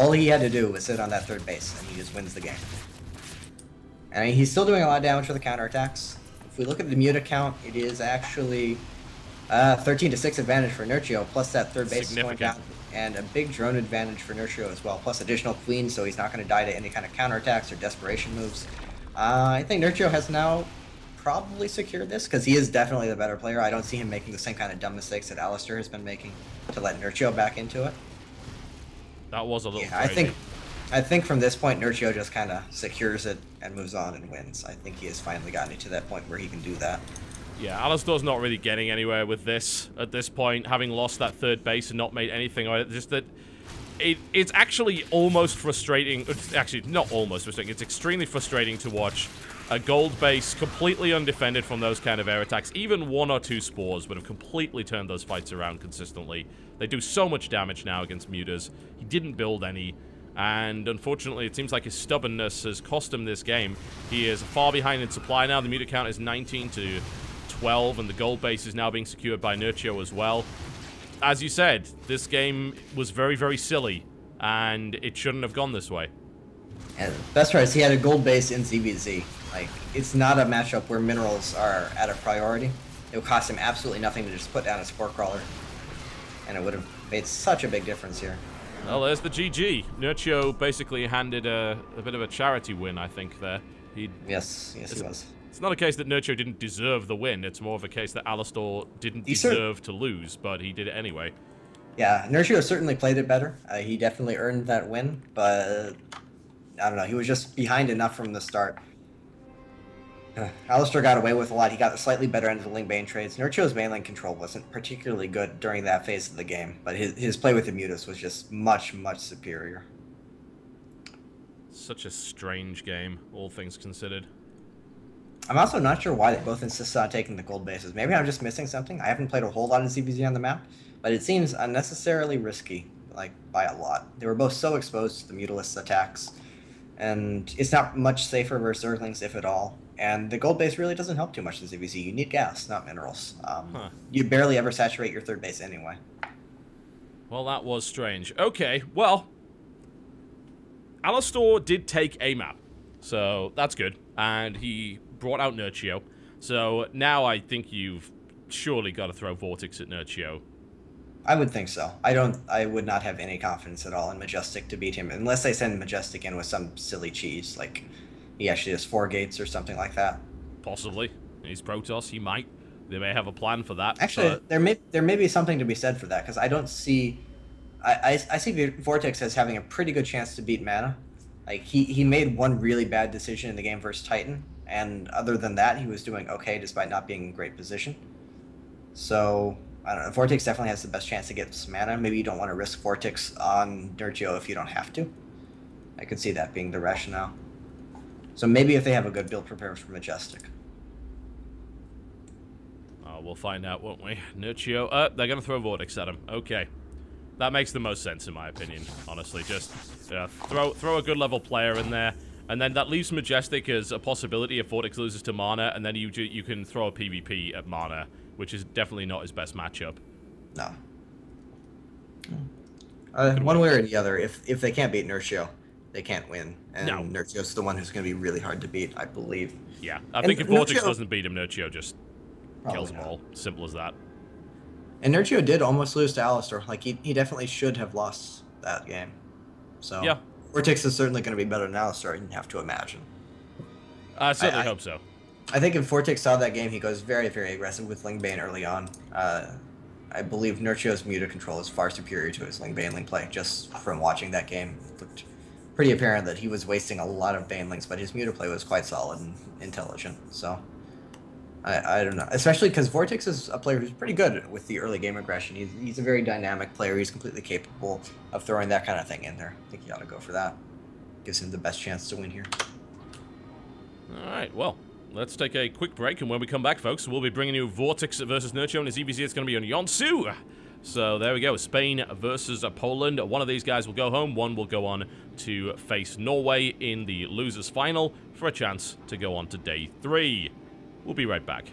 All he had to do was sit on that third base, and he just wins the game. I mean, he's still doing a lot of damage for the counterattacks. If we look at the muta count, it is actually uh, 13 to 6 advantage for Nerchio, plus that third base is going down, and a big drone advantage for Nerchio as well, plus additional queens, so he's not going to die to any kind of counterattacks or desperation moves. Uh, I think Nerchio has now probably secured this, because he is definitely the better player. I don't see him making the same kind of dumb mistakes that Alistar has been making to let Nerchio back into it. That was a little yeah, crazy. I think I think from this point, Nerchio just kind of secures it and moves on and wins. I think he has finally gotten it to that point where he can do that. Yeah, Alistar's not really getting anywhere with this at this point, having lost that third base and not made anything. Just that it, it's actually almost frustrating. Actually, not almost frustrating. It's extremely frustrating to watch a gold base completely undefended from those kind of air attacks. Even one or two spores would have completely turned those fights around consistently. They do so much damage now against mutas. He didn't build any. And unfortunately, it seems like his stubbornness has cost him this game. He is far behind in supply now. The muta count is 19 to 12, and the gold base is now being secured by Nerchio as well. As you said, this game was very, very silly, and it shouldn't have gone this way. And best is he had a gold base in ZVZ. Like, it's not a matchup where minerals are at a priority. It would cost him absolutely nothing to just put down a spore crawler. And it would have made such a big difference here. Well, there's the GG. Nerchio basically handed a, a bit of a charity win, I think, there. He Yes, yes he was. It's not a case that Nerchio didn't deserve the win. It's more of a case that Alistar didn't he deserve to lose, but he did it anyway. Yeah, Nerchio certainly played it better. Uh, he definitely earned that win, but I don't know. He was just behind enough from the start. Uh, Alistar got away with a lot. He got the slightly better end of the Ling Bane trades. Nerchio's mainline control wasn't particularly good during that phase of the game, but his, his play with the Mutas was just much, much superior. Such a strange game, all things considered. I'm also not sure why they both insist on taking the gold bases. Maybe I'm just missing something. I haven't played a whole lot of ZVZ on the map, but it seems unnecessarily risky, like by a lot. They were both so exposed to the Mutalisk attacks, and it's not much safer versus Zerglings, if at all. And the gold base really doesn't help too much in ZVZ. You need gas, not minerals. Um, huh. You barely ever saturate your third base anyway. Well, that was strange. Okay, well, Alastor did take a map, so that's good. And he brought out Nerchio. So now I think you've surely got to throw Vortex at Nerchio. I would think so. I don't. I would not have any confidence at all in Majestic to beat him unless they send Majestic in with some silly cheese, like he actually has four gates or something like that. Possibly. He's Protoss. He might. They may have a plan for that. Actually, but... there may there may be something to be said for that because I don't see. I, I, I see Vortex as having a pretty good chance to beat Mana. Like he, he made one really bad decision in the game versus Titan, and other than that, he was doing okay despite not being in great position. So I don't know. Vortex definitely has the best chance to get some mana. Maybe you don't want to risk Vortex on Nerchio if you don't have to. I could see that being the rationale. So maybe if they have a good build prepared for Majestic. Uh, we'll find out, won't we? Nerchio. Uh, they're going to throw Vortex at him. Okay. That makes the most sense, in my opinion, honestly. Just uh, throw throw a good level player in there. And then that leaves Majestic as a possibility if Vortex loses to Mana, and then you you can throw a PvP at Mana, which is definitely not his best matchup. No. Uh, one way or the other, if if they can't beat Nerchio, they can't win. And no. The one who's going to be really hard to beat, I believe. Yeah, I and think if Vortex doesn't beat him, Nerchio just kills them all. Simple as that. And Nerchio did almost lose to Alistar. Like, he, he definitely should have lost that game. So, yeah. Vortex is certainly going to be better than Alistar, you have to imagine. I certainly I, hope so. I think if Vortex saw that game, he goes very, very aggressive with Ling Bane early on. Uh, I believe Nerchio's Muta control is far superior to his Ling Baneling play, just from watching that game. It looked pretty apparent that he was wasting a lot of Banelings, but his Muta play was quite solid and intelligent. So I, I don't know, especially because Vortex is a player who's pretty good with the early game aggression. He's, he's a very dynamic player. He's completely capable of throwing that kind of thing in there. I think he ought to go for that. Gives him the best chance to win here. All right, well, let's take a quick break, and when we come back, folks, we'll be bringing you Vortex versus Nerchio, and his ZVZ it's going to be on Yeonsu. So there we go, Spain versus Poland. One of these guys will go home, one will go on to face Norway in the losers final for a chance to go on to day three. We'll be right back.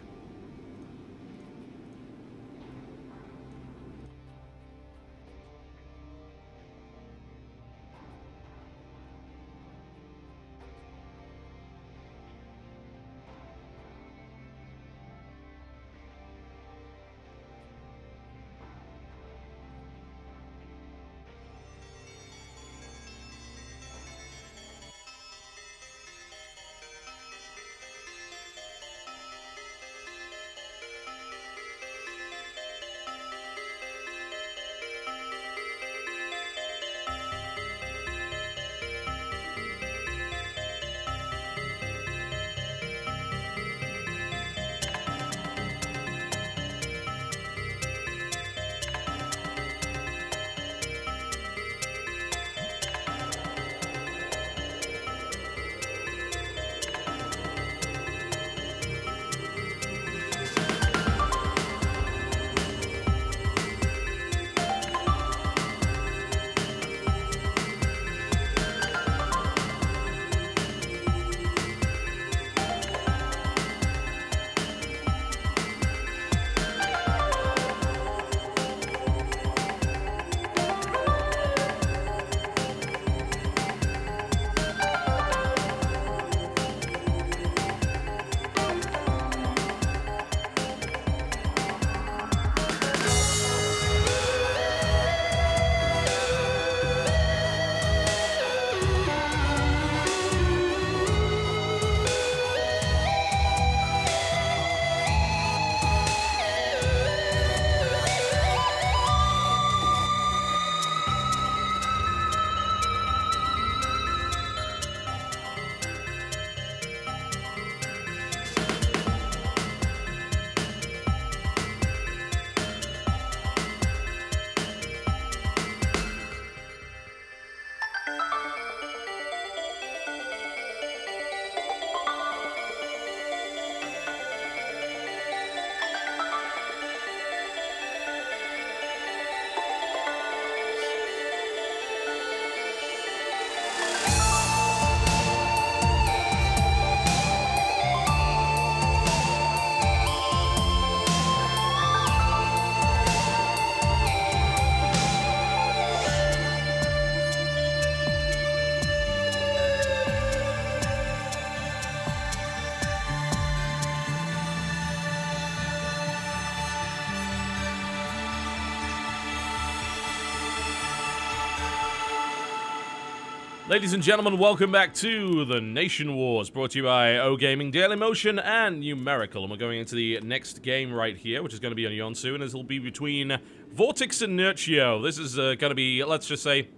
Ladies and gentlemen, welcome back to the Nation Wars, brought to you by O Gaming, Daily Motion, and Numericable. And we're going into the next game right here, which is going to be on Yeonsu, and this will be between Vortex and Nerchio. This is uh, going to be, let's just say,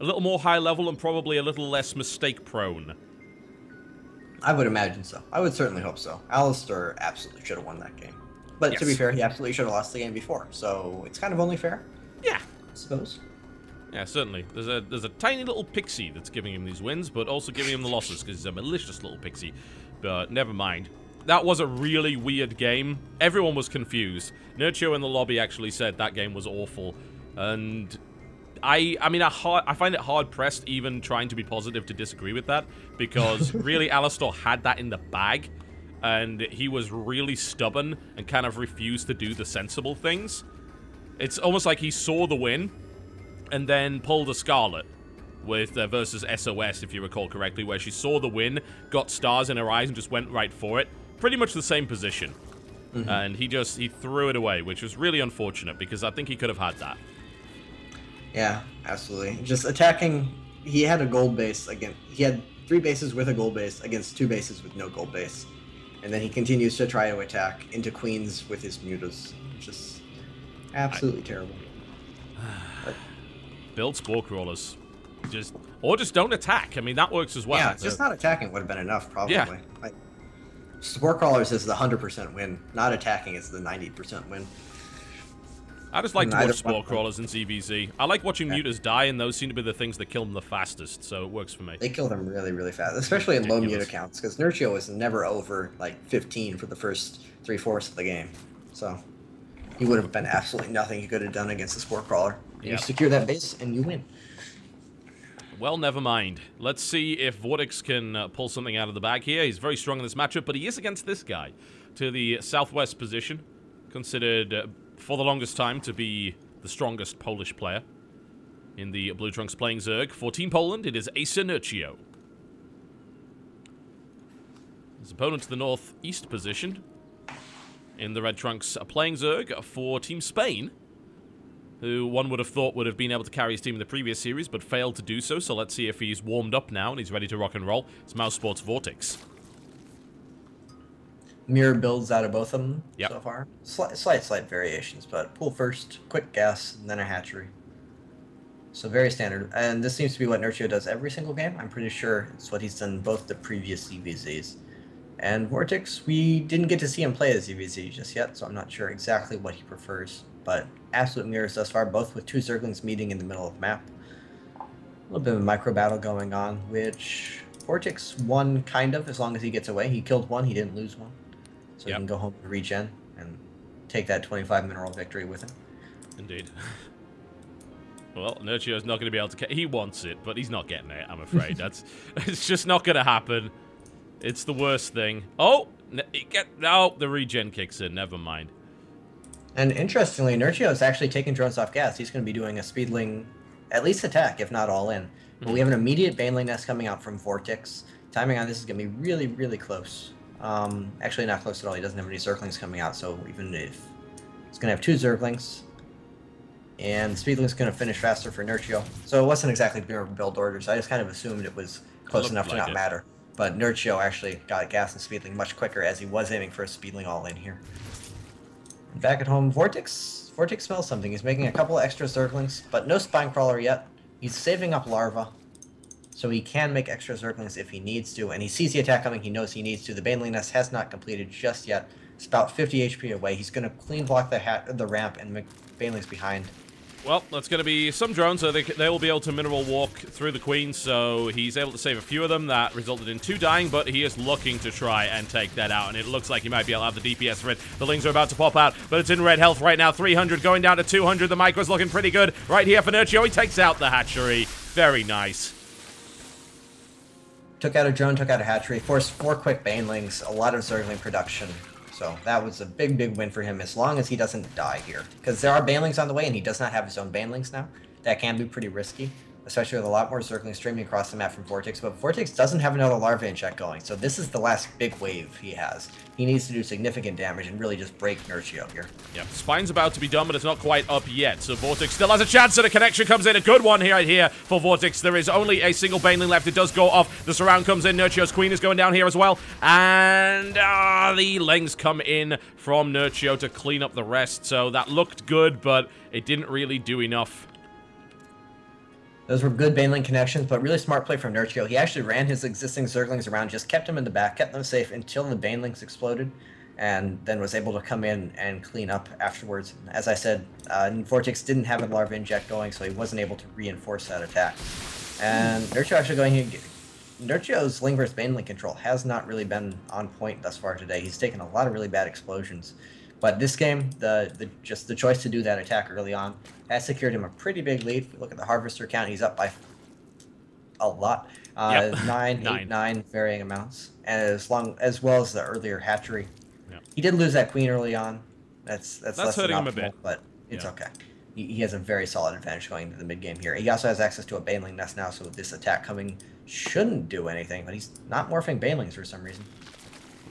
a little more high level and probably a little less mistake prone. I would imagine so. I would certainly hope so. Alistair absolutely should have won that game. But yes. to be fair, he absolutely should have lost the game before, so it's kind of only fair. Yeah. I suppose. Yeah, certainly. There's a there's a tiny little pixie that's giving him these wins, but also giving him the losses because he's a malicious little pixie. But never mind. That was a really weird game. Everyone was confused. Nerchio in the lobby actually said that game was awful, and I I mean I hard, I find it hard pressed even trying to be positive to disagree with that because really Alistair had that in the bag, and he was really stubborn and kind of refused to do the sensible things. It's almost like he saw the win and then pulled a Scarlett with uh, versus SOS, if you recall correctly, where she saw the win, got stars in her eyes, and just went right for it. Pretty much the same position. Mm -hmm. And he just, he threw it away, which was really unfortunate, because I think he could have had that. Yeah, absolutely. Just attacking, he had a gold base again. He had three bases with a gold base against two bases with no gold base. And then he continues to try to attack into queens with his mutas. Just absolutely I... terrible. Build spore crawlers. Just or just don't attack. I mean that works as well. Yeah, just not attacking would have been enough probably. Yeah. Like, spore crawlers is the hundred percent win. Not attacking is the ninety percent win. I just like to watch spore crawlers in ZVZ. I like watching yeah. mutas die, and those seem to be the things that kill them the fastest, so it works for me. They kill them really, really fast, especially in low muta counts, because Nerchio was never over like 15 for the first three fourths of the game. So he would have been absolutely nothing he could have done against the spore crawler. Yep. You secure that base and you win. Well, never mind. Let's see if Vortex can uh, pull something out of the bag here. He's very strong in this matchup, but he is against this guy to the southwest position, considered uh, for the longest time to be the strongest Polish player in the Blue Trunks playing Zerg. For Team Poland, it is Acer Nerchio. His opponent to the northeast position in the Red Trunks playing Zerg for Team Spain who one would have thought would have been able to carry his team in the previous series, but failed to do so. So let's see if he's warmed up now and he's ready to rock and roll. It's mousesports Vortex. Mirror builds out of both of them yep. so far. Slight, slight, slight variations, but pool first, quick gas, and then a hatchery. So very standard. And this seems to be what Nerchio does every single game. I'm pretty sure it's what he's done both the previous ZVZs. And Vortex, we didn't get to see him play as ZVZ just yet, so I'm not sure exactly what he prefers but absolute mirrors thus far, both with two Zerglings meeting in the middle of the map. A little bit of a micro battle going on, which Vortex won kind of, as long as he gets away. He killed one, he didn't lose one. So yep. he can go home and regen and take that 25 mineral victory with him. Indeed. Well, Nerchio's not going to be able to... He wants it, but he's not getting it, I'm afraid. That's It's just not going to happen. It's the worst thing. Oh! Get, no, the regen kicks in. Never mind. And interestingly, Nerchio is actually taking drones off gas. He's going to be doing a speedling, at least attack, if not all in. Mm -hmm. But we have an immediate Baneling Nest coming out from Vortex. Timing on this is going to be really, really close. Um, actually, not close at all. He doesn't have any Zerglings coming out, so even if he's going to have two Zerglings, and Speedling's going to finish faster for Nerchio. So it wasn't exactly build orders. I just kind of assumed it was close enough to not it. matter. But Nerchio actually got gas and Speedling much quicker as he was aiming for a Speedling all in here. Back at home, Vortex. Vortex smells something. He's making a couple extra Zerglings, but no Spine Crawler yet. He's saving up Larva, so he can make extra Zerglings if he needs to, and he sees the attack coming, he knows he needs to. The Baneling Nest has not completed just yet. It's about 50 HP away. He's going to clean block the hat, the ramp and make Banelings behind. Well, that's going to be some drones, so they, they will be able to mineral walk through the Queen, so he's able to save a few of them. That resulted in two dying, but he is looking to try and take that out, and it looks like he might be able to have the DPS for it. The Lings are about to pop out, but it's in red health right now. 300 going down to 200. The Micro's looking pretty good right here for Nerchio. He takes out the hatchery. Very nice. Took out a drone, took out a hatchery, forced four quick banelings, a lot of Zergling production. So that was a big, big win for him as long as he doesn't die here. Because there are Banelings on the way and he does not have his own Banelings now. That can be pretty risky, especially with a lot more circling streaming across the map from Vortex. But Vortex doesn't have another Larva check going, so this is the last big wave he has. He needs to do significant damage and really just break Nerchio here. Yep, Spine's about to be done, but it's not quite up yet. So Vortex still has a chance, and a connection comes in. A good one here, right here for Vortex. There is only a single Baneling left. It does go off. The surround comes in. Nerchio's Queen is going down here as well. And uh, the Lings come in from Nerchio to clean up the rest. So that looked good, but it didn't really do enough. Those were good Baneling connections, but really smart play from Nerchio. He actually ran his existing Zerglings around, just kept them in the back, kept them safe until the Banelings exploded, and then was able to come in and clean up afterwards. As I said, uh, Vortex didn't have a Larva Inject going, so he wasn't able to reinforce that attack. And Nerchio actually going here... Nerchio's Ling vs. Baneling control has not really been on point thus far today. He's taken a lot of really bad explosions. But this game, the, the just the choice to do that attack early on has secured him a pretty big lead. If you look at the harvester count, he's up by a lot. Uh, yep. nine, nine. Eight, nine varying amounts. And as long as well as the earlier hatchery. Yep. He did lose that queen early on. That's that's, that's less hurting optimal, him a bit. But it's yeah. okay. He, he has a very solid advantage going into the mid game here. He also has access to a Baneling nest now, so this attack coming shouldn't do anything, but he's not morphing Banelings for some reason.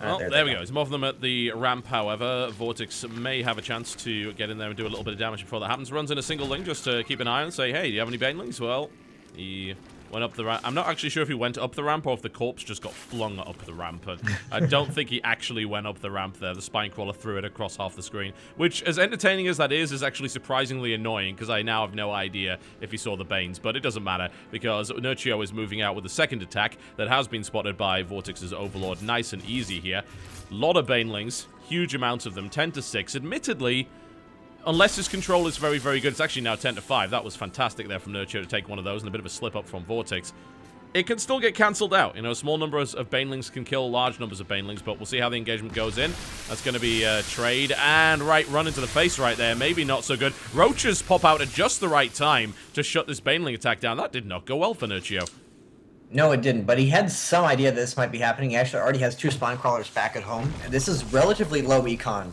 Oh, well, there, there we go. He's more of them at the ramp, however. Vortex may have a chance to get in there and do a little bit of damage before that happens. Runs in a single ling just to keep an eye on say, hey, do you have any Banelings? Well, he went up the ramp. I'm not actually sure if he went up the ramp or if the corpse just got flung up the ramp. I don't think he actually went up the ramp there. The spine crawler threw it across half the screen, which, as entertaining as that is, is actually surprisingly annoying because I now have no idea if he saw the Banes. But it doesn't matter because Nerchio is moving out with a second attack that has been spotted by Vortex's Overlord. Nice and easy here. Lot of Banelings, huge amounts of them, 10 to 6. Admittedly, unless his control is very, very good. It's actually now 10 to 5. That was fantastic there from Nerchio to take one of those and a bit of a slip up from Vortex. It can still get cancelled out. You know, small numbers of Banelings can kill large numbers of Banelings, but we'll see how the engagement goes in. That's going to be a trade. And right, run into the face right there. Maybe not so good. Roaches pop out at just the right time to shut this Baneling attack down. That did not go well for Nerchio. No, it didn't, but he had some idea that this might be happening. He actually already has two spine crawlers back at home. And this is relatively low econ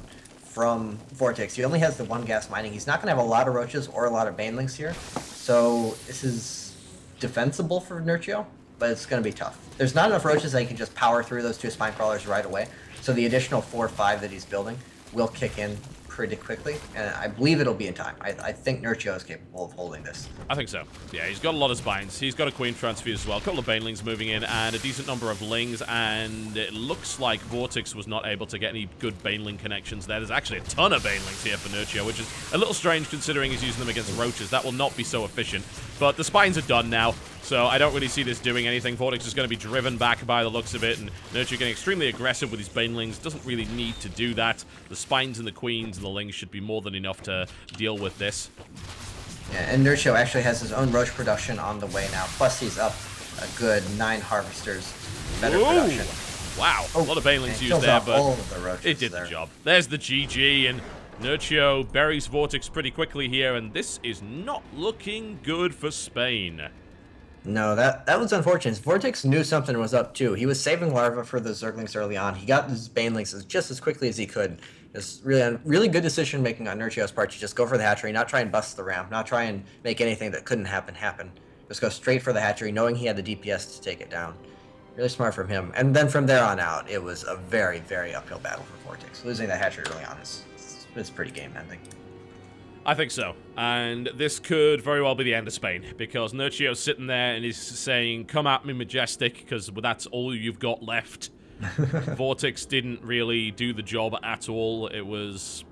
from Vortex. He only has the one gas mining. He's not going to have a lot of roaches or a lot of banelings here. So this is defensible for Nerchio, but it's going to be tough. There's not enough roaches that he can just power through those two spine crawlers right away. So the additional four or five that he's building will kick in pretty quickly, and I believe it'll be in time. I, I think Nerchio is capable of holding this. I think so. Yeah, he's got a lot of spines. He's got a Queen Transfuse as well. A couple of Banelings moving in, and a decent number of Lings, and it looks like Vortex was not able to get any good Baneling connections there. There's actually a ton of Banelings here for Nerchio, which is a little strange considering he's using them against Roaches. That will not be so efficient. But the spines are done now. So I don't really see this doing anything. Vortex is going to be driven back by the looks of it, and Nerchio getting extremely aggressive with his Banelings. Doesn't really need to do that. The Spines and the Queens and the Lings should be more than enough to deal with this. Yeah, and Nerchio actually has his own Roach production on the way now. Plus he's up a good nine Harvesters. Better Ooh. production. Wow, oh, a lot of oh, Banelings used there, but the it did there. the job. There's the GG, and Nerchio buries Vortex pretty quickly here, and this is not looking good for Spain. No, that that was unfortunate. Vortex knew something was up too. He was saving larva for the Zerglings early on. He got his Banelings just as quickly as he could. It's really really good decision making on Nerchio's part to just go for the hatchery, not try and bust the ramp, not try and make anything that couldn't happen happen. Just go straight for the hatchery, knowing he had the DPS to take it down. Really smart from him. And then from there on out, it was a very, very uphill battle for Vortex. Losing the hatchery early on is, is pretty game ending. I think so. And this could very well be the end of Spain, because Nerchio's sitting there and he's saying, come at me, Majestic, because that's all you've got left. Vortex didn't really do the job at all. It was...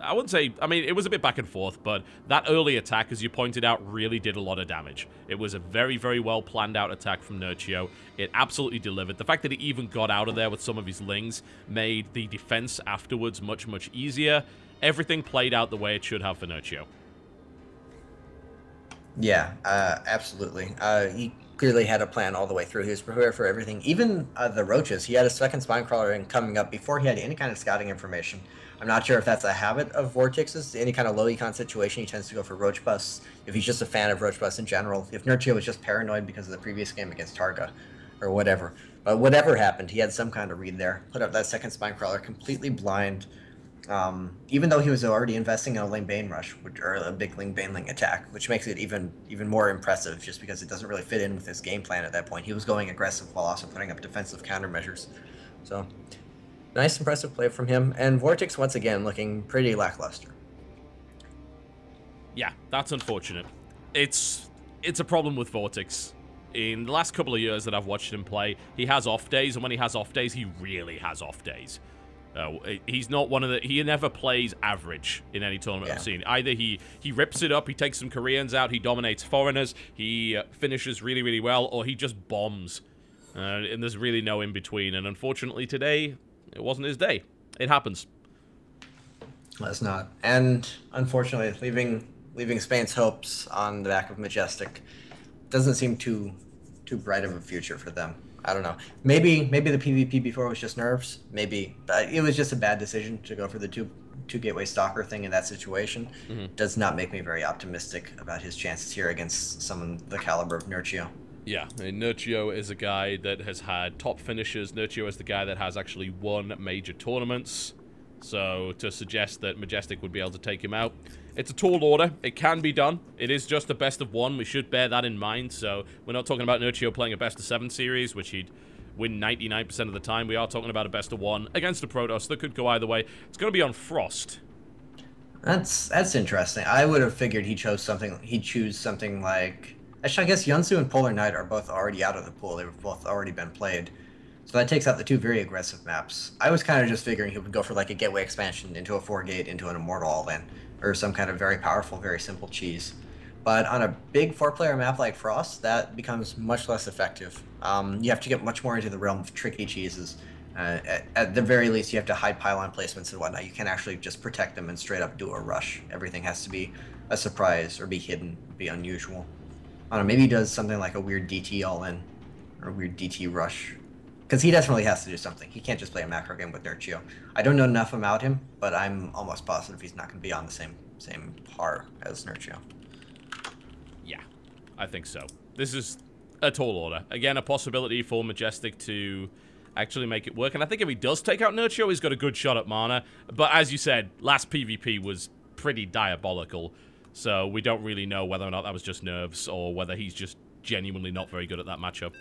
I wouldn't say... I mean, it was a bit back and forth, but that early attack, as you pointed out, really did a lot of damage. It was a very, very well planned out attack from Nerchio. It absolutely delivered. The fact that he even got out of there with some of his lings made the defense afterwards much, much easier everything played out the way it should have for Nerchio. Yeah, uh, absolutely. Uh, he clearly had a plan all the way through. He was prepared for everything. Even uh, the roaches, he had a second spine crawler in coming up before he had any kind of scouting information. I'm not sure if that's a habit of Vortex's. Any kind of low econ situation, he tends to go for roach busts. If he's just a fan of roach busts in general, if Nerchio was just paranoid because of the previous game against Targa, or whatever. But whatever happened, he had some kind of read there. Put up that second spine crawler, completely blind. Um, even though he was already investing in a ling bane rush, which, or a big ling baneling attack, which makes it even even more impressive, just because it doesn't really fit in with his game plan at that point. He was going aggressive while also putting up defensive countermeasures. So, nice, impressive play from him. And Vortex once again looking pretty lackluster. Yeah, that's unfortunate. It's it's a problem with Vortex. In the last couple of years that I've watched him play, he has off days, and when he has off days, he really has off days. Uh, he's not one of the. He never plays average in any tournament yeah. I've seen. Either he he rips it up, he takes some Koreans out, he dominates foreigners, he uh, finishes really really well, or he just bombs. Uh, and there's really no in between. And unfortunately today, it wasn't his day. It happens. That's not. And unfortunately, leaving leaving Spain's hopes on the back of Majestic doesn't seem too too bright of a future for them. I don't know. Maybe maybe the PvP before was just nerves. Maybe, but it was just a bad decision to go for the two two gateway stalker thing in that situation. Mm-hmm. Does not make me very optimistic about his chances here against someone the caliber of Nerchio. Yeah, and Nerchio is a guy that has had top finishes. Nerchio is the guy that has actually won major tournaments. So to suggest that Majestic would be able to take him out, it's a tall order. It can be done. It is just a best of one. We should bear that in mind. So we're not talking about Nerchio playing a best of seven series, which he'd win 99% of the time. We are talking about a best of one against a Protoss that could go either way. It's going to be on Frost. That's that's interesting. I would have figured he chose something. He'd choose something like. Actually, I guess Yeonsu and Polar Night are both already out of the pool. They've both already been played. So that takes out the two very aggressive maps. I was kind of just figuring he would go for like a gateway expansion into a four gate into an immortal all in or some kind of very powerful, very simple cheese. But on a big four-player map like Frost, that becomes much less effective. Um, you have to get much more into the realm of tricky cheeses. Uh, at, at, the very least, you have to hide pylon placements and whatnot. You can't actually just protect them and straight up do a rush. Everything has to be a surprise or be hidden, be unusual. I don't know, maybe he does something like a weird DT all in, or a weird DT rush, because he definitely has to do something. He can't just play a macro game with Nerchio. I don't know enough about him, but I'm almost positive he's not going to be on the same same par as Nerchio. Yeah, I think so. This is a tall order. Again, a possibility for Majestic to actually make it work. And I think if he does take out Nerchio, he's got a good shot at mana. But as you said, last PvP was pretty diabolical. So we don't really know whether or not that was just nerves or whether he's just genuinely not very good at that matchup.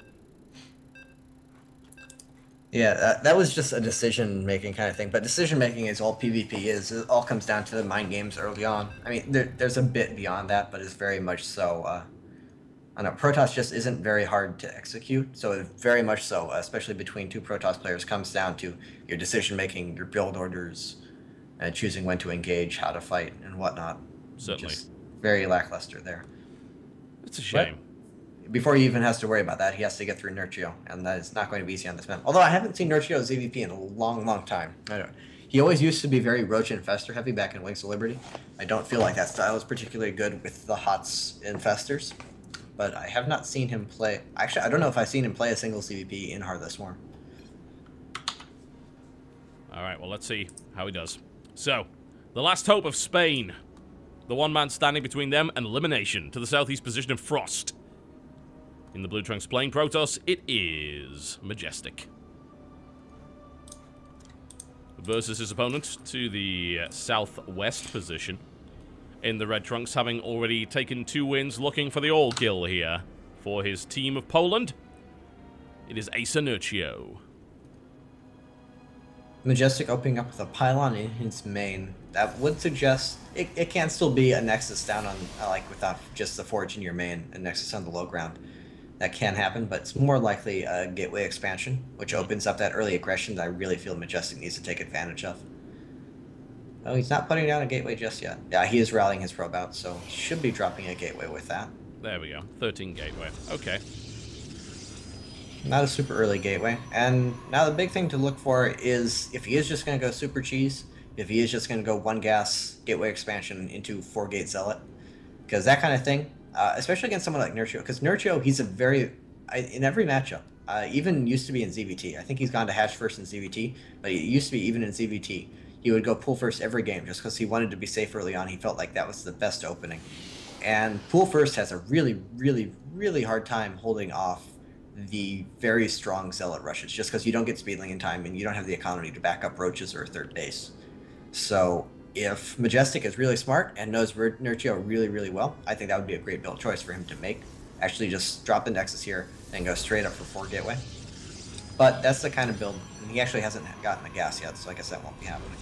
Yeah, that, that was just a decision making kind of thing. But decision making is all PvP is. It all comes down to the mind games early on. I mean, there, there's a bit beyond that, but it's very much so. Uh, I know Protoss just isn't very hard to execute. So very much so, especially between two Protoss players, comes down to your decision making, your build orders, and choosing when to engage, how to fight, and whatnot. Certainly. Just very lackluster there. It's a shame. Before he even has to worry about that, he has to get through Nerchio, and that is not going to be easy on this map. Although I haven't seen Nerchio as ZVP in a long, long time. I don't. He always used to be very Roach Infestor heavy back in Wings of Liberty. I don't feel like that style is particularly good with the HOTS Infestors, but I have not seen him play. Actually, I don't know if I've seen him play a single ZVP in Heart of the Swarm. All right, well, let's see how he does. So, the last hope of Spain. The one man standing between them and elimination to the southeast position of Frost. In the Blue Trunks playing Protoss, it is Majestic. Versus his opponent to the southwest position. In the Red Trunks, having already taken two wins, looking for the all-kill here for his team of Poland. It is Ace Nerchio. Majestic opening up with a pylon in his main. That would suggest it, it can still be a Nexus down on, like, without just the Forge in your main, a Nexus on the low ground that can happen, but it's more likely a gateway expansion, which opens up that early aggression that I really feel Majestic needs to take advantage of. Oh, he's not putting down a gateway just yet. Yeah, he is rallying his probe out, so should be dropping a gateway with that. There we go. 13 gateway. Okay. Not a super early gateway. And now the big thing to look for is if he is just going to go super cheese, if he is just going to go one gas gateway expansion into four gate zealot, because that kind of thing uh, especially against someone like Nerchio, because Nerchio, he's a very I, in every matchup. Uh, even used to be in ZVT. I think he's gone to Hatch first in ZVT, but he used to be even in ZVT. He would go pool first every game just because he wanted to be safe early on. He felt like that was the best opening. And pool first has a really, really, really hard time holding off the very strong zealot rushes just because you don't get speedling in time and you don't have the economy to back up roaches or third base. So if Majestic is really smart and knows Nerchio really, really well, I think that would be a great build choice for him to make. Actually, just drop the Nexus here and go straight up for 4 Gateway. But that's the kind of build, and he actually hasn't gotten a gas yet, so I guess that won't be happening.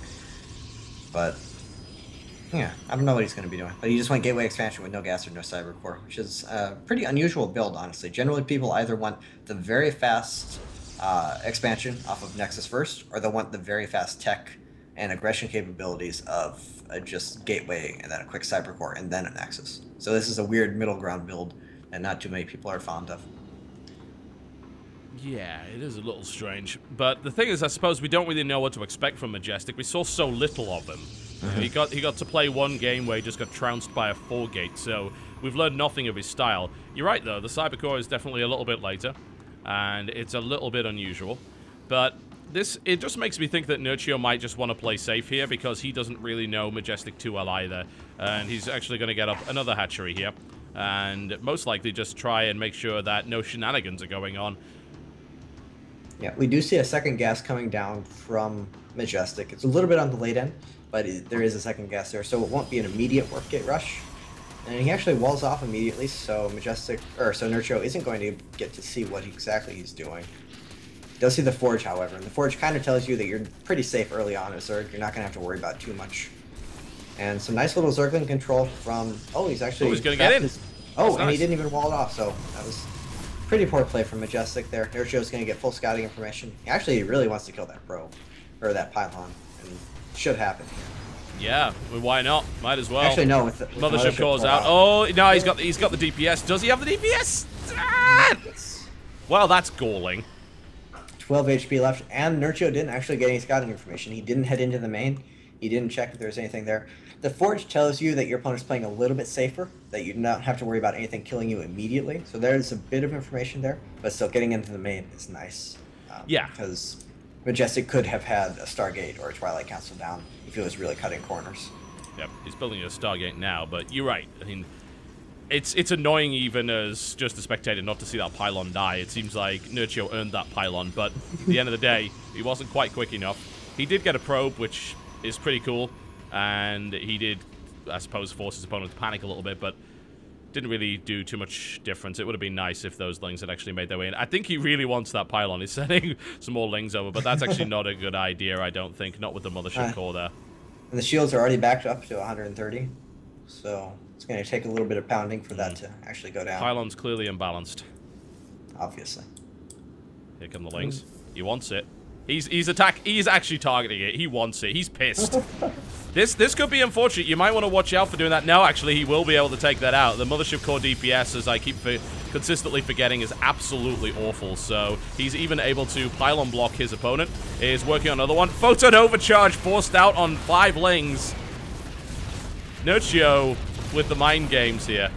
But, yeah, I don't know what he's going to be doing. But he just went Gateway Expansion with no gas or no Cyber Core, which is a pretty unusual build, honestly. Generally, people either want the very fast uh, expansion off of Nexus first, or they'll want the very fast tech and aggression capabilities of uh, just Gateway and then a quick Cyber Core and then a Nexus. So this is a weird middle ground build that not too many people are fond of. Yeah, it is a little strange. But the thing is, I suppose we don't really know what to expect from Majestic. We saw so little of him. Mm -hmm. He got he got to play one game where he just got trounced by a four gate, so we've learned nothing of his style. You're right, though. The Cybercore is definitely a little bit later, and it's a little bit unusual. But this it just makes me think that Nerchio might just want to play safe here because he doesn't really know Majestic too well either. And he's actually going to get up another hatchery here. And most likely just try and make sure that no shenanigans are going on. Yeah, we do see a second gas coming down from Majestic. It's a little bit on the late end, but it, there is a second gas there, so it won't be an immediate warp gate rush. And he actually walls off immediately, so Majestic, or so Nerchio isn't going to get to see what exactly he's doing. Does see the Forge, however, and the Forge kind of tells you that you're pretty safe early on as Zerg. You're not going to have to worry about too much. And some nice little Zergling control from... Oh, he's actually... Oh, he's going to get in! His, oh, That's and nice. he didn't even wall it off, so that was Pretty poor play from Majestic there. Nerchio's going to get full scouting information. Actually, he really wants to kill that pro, or that pylon, and should happen here. Yeah, well, why not? Might as well. Actually, no. With, the, with Mothership, Mothership calls out. Oh no, he's got he's got the DPS. Does he have the DPS? Ah! Well, that's galling. 12 HP left, and Nerchio didn't actually get any scouting information. He didn't head into the main. He didn't check if there was anything there. The Forge tells you that your opponent's playing a little bit safer, that you do not have to worry about anything killing you immediately. So there's a bit of information there, but still getting into the main is nice. Um, yeah. Because Majestic could have had a Stargate or a Twilight Council down if he was really cutting corners. Yep, he's building a Stargate now, but you're right. I mean, it's it's annoying even as just a spectator not to see that pylon die. It seems like Nerchio earned that pylon, but at the end of the day, he wasn't quite quick enough. He did get a probe, which is pretty cool and he did, I suppose, force his opponent to panic a little bit, but didn't really do too much difference. It would have been nice if those lings had actually made their way in. I think he really wants that pylon. He's sending some more lings over, but that's actually not a good idea, I don't think. Not with the mothership uh, core there. And the shields are already backed up to 130, so it's going to take a little bit of pounding for that mm. to actually go down. Pylon's clearly imbalanced. Obviously. Here come the lings. He wants it. He's he's attack. He's actually targeting it. He wants it. He's pissed. This this could be unfortunate. You might want to watch out for doing that. No, actually, he will be able to take that out. The Mothership Core DPS, as I keep for consistently forgetting, is absolutely awful. So he's even able to pylon block his opponent. Is working on another one. Photon Overcharge forced out on five lings. Nerchio with the mind games here.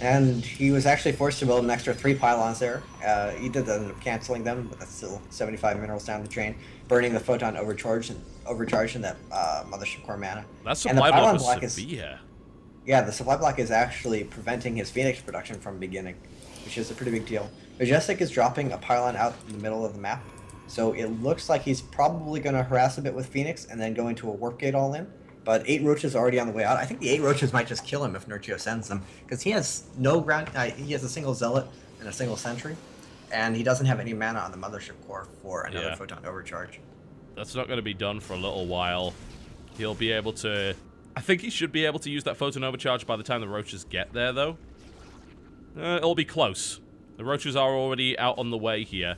And he was actually forced to build an extra three pylons there. Uh, he did end up canceling them, but that's still 75 minerals down the drain, burning the photon overcharge and overcharge in that uh, mothership core mana. That's supply block was block severe. Is, yeah, the supply block is actually preventing his Phoenix production from beginning, which is a pretty big deal. Majestic is dropping a pylon out in the middle of the map, so it looks like he's probably going to harass a bit with Phoenix and then go into a warp gate all in. But eight roaches already on the way out. I think the eight roaches might just kill him if Nerchio sends them, because he has no ground. Uh, he has a single zealot and a single sentry, and he doesn't have any mana on the mothership core for another yeah. photon overcharge. That's not going to be done for a little while. He'll be able to. I think he should be able to use that photon overcharge by the time the roaches get there, though. Uh, it'll be close. The roaches are already out on the way here.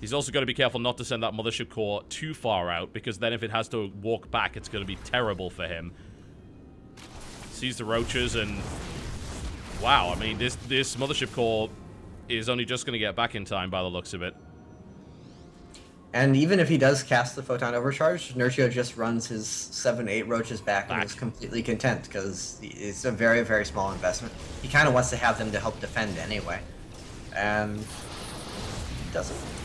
He's also got to be careful not to send that Mothership Core too far out, because then if it has to walk back, it's going to be terrible for him. Sees the roaches, and... Wow, I mean, this, this Mothership Core is only just going to get back in time by the looks of it. And even if he does cast the Photon Overcharge, Nerchio just runs his 7 8 roaches back, Back. and is ah. completely content because it's a very, very small investment. He kind of wants to have them to help defend anyway. And he doesn't.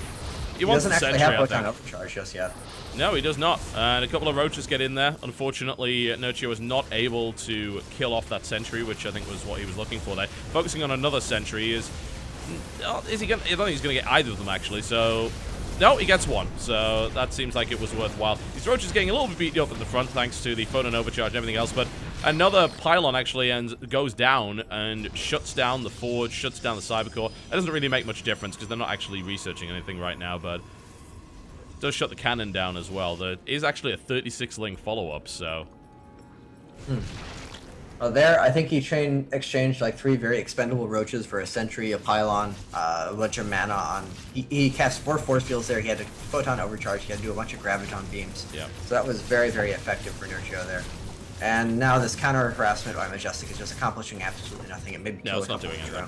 He, He, wants doesn't actually sentry, have Photon. Overcharge just yet. No, he does not. And a couple of roaches get in there. Unfortunately, Nerchio was not able to kill off that sentry, which I think was what he was looking for there. Focusing on another sentry is... Oh, is he gonna... I don't think he's going to get either of them, actually. So... No, he gets one. So that seems like it was worthwhile. These roaches getting a little bit beat up at the front thanks to the photon overcharge and everything else. But another pylon actually ends, goes down and shuts down the forge, shuts down the cybercore. That doesn't really make much difference because they're not actually researching anything right now. But does shut the cannon down as well. There is actually a 36 ling follow-up, so... Oh, there, I think he trained, exchanged like three very expendable roaches for a sentry, a pylon, uh, a bunch of mana on. He, he cast four force fields there. He had a photon overcharge. He had to do a bunch of graviton beams. Yeah. So that was very, very effective for Nerchio there. And now this counter harassment by Majestic is just accomplishing absolutely nothing. It may be No, it's not doing anything.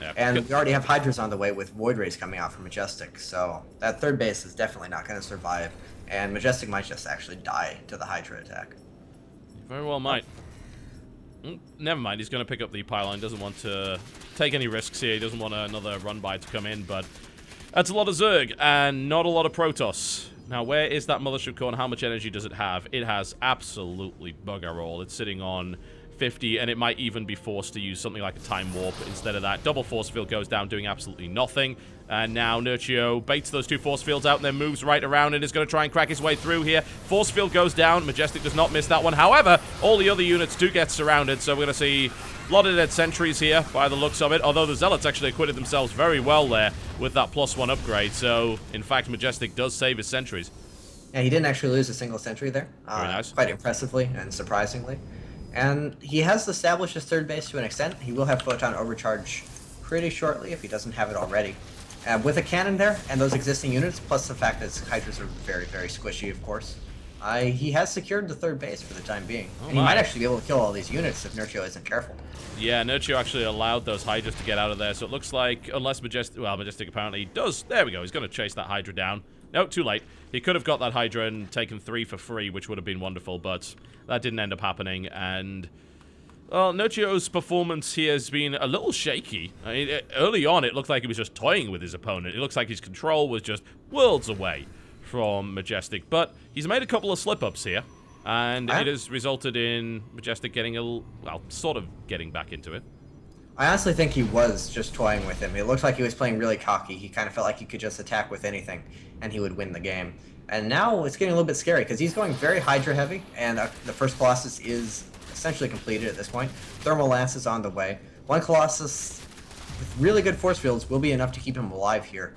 Yeah. And Good. we already have Hydras on the way with Void Rays coming out from Majestic, so that third base is definitely not going to survive. And Majestic might just actually die to the Hydra attack. Very well might. Mm, Never mind, he's going to pick up the pylon. Doesn't want to take any risks here. He doesn't want another run-by to come in, but that's a lot of Zerg and not a lot of Protoss. Now, where is that Mothership Core and how much energy does it have? It has absolutely bugger all. It's sitting on 50, and it might even be forced to use something like a Time Warp instead of that. Double Force Field goes down, doing absolutely nothing. And now Nerchio baits those two Force Fields out and then moves right around and is going to try and crack his way through here. Force Field goes down. Majestic does not miss that one. However, all the other units do get surrounded, so we're going to see a lot of dead sentries here by the looks of it, although the Zealots actually acquitted themselves very well there with that plus one upgrade. So, in fact, Majestic does save his sentries. Yeah, he didn't actually lose a single sentry there. Uh, Very nice. Quite impressively and surprisingly. And he has established his third base to an extent. He will have Photon Overcharge pretty shortly if he doesn't have it already. Uh, with a cannon there and those existing units, plus the fact that his Hydras are very, very squishy, of course, uh, he has secured the third base for the time being. Oh and he might actually be able to kill all these units if Nerchio isn't careful. Yeah, Nerchio actually allowed those Hydras to get out of there, so it looks like, unless Majestic, well, Majestic apparently does, there we go, he's going to chase that Hydra down. No, too late. He could have got that Hydra and taken three for free, which would have been wonderful, but that didn't end up happening, and... Well, Nerchio's performance here has been a little shaky. I mean, it- early on, it looked like he was just toying with his opponent. It looks like his control was just worlds away from Majestic, but he's made a couple of slip-ups here, and it has resulted in Majestic getting a, l- well, sort of getting back into it. I honestly think he was just toying with him. It looked like he was playing really cocky. He kind of felt like he could just attack with anything, and he would win the game. And now it's getting a little bit scary because he's going very Hydra heavy, and uh, the first Colossus is essentially completed at this point. Thermal Lance is on the way. One Colossus with really good force fields will be enough to keep him alive here.